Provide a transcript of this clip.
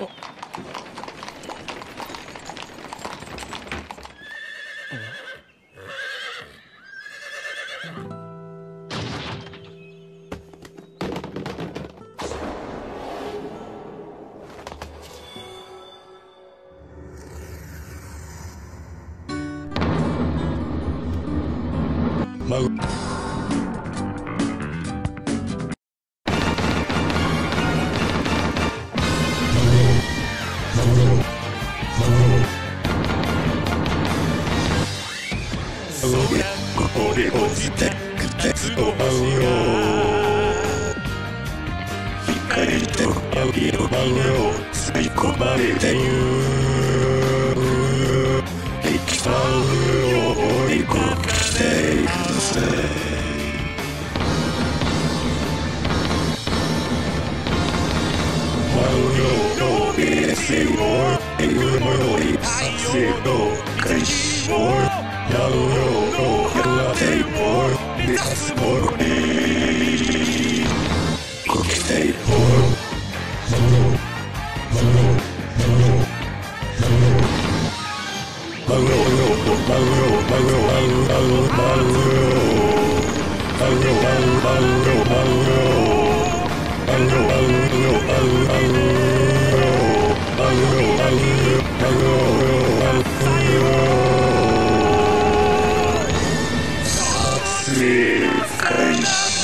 と。Mode. 俺をここでつぼまうよ光と闇の間を吸い込まれてゆく力ファウを追い込していくぜせよ、えぐものにさせよ、開始を、やろう。That's for me. Cocktail for Zoro, Zoro, Zoro, Zoro. Bagro, bagro, bagro, bagro, bagro, bagro. 開始